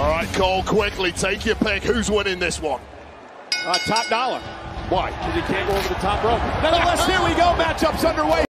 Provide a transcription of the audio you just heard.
All right, Cole, quickly take your pick. Who's winning this one? Uh, top dollar. Why? Because he can't go over the top rope. Nonetheless, here we go. Matchups underway.